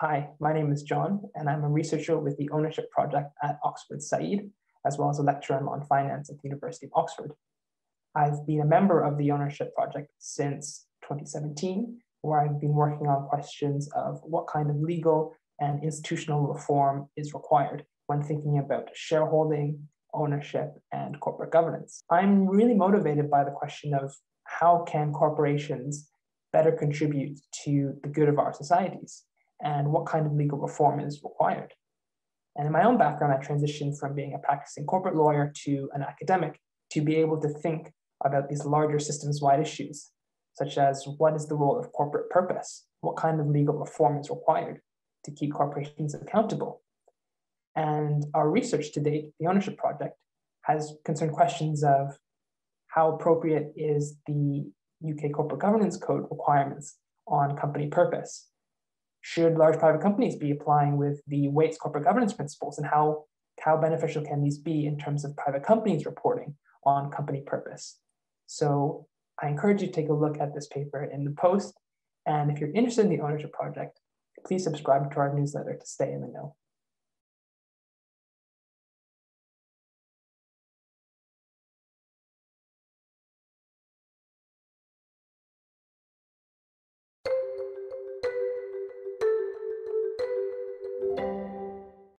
Hi, my name is John, and I'm a researcher with the Ownership Project at Oxford Said, as well as a lecturer on finance at the University of Oxford. I've been a member of the Ownership Project since 2017, where I've been working on questions of what kind of legal and institutional reform is required when thinking about shareholding, ownership, and corporate governance. I'm really motivated by the question of how can corporations better contribute to the good of our societies? And what kind of legal reform is required. And in my own background, I transitioned from being a practicing corporate lawyer to an academic to be able to think about these larger systems wide issues, such as what is the role of corporate purpose? What kind of legal reform is required to keep corporations accountable? And our research to date, the Ownership Project, has concerned questions of how appropriate is the UK Corporate Governance Code requirements on company purpose should large private companies be applying with the Wates corporate governance principles and how, how beneficial can these be in terms of private companies reporting on company purpose? So I encourage you to take a look at this paper in the post. And if you're interested in the ownership project, please subscribe to our newsletter to stay in the know.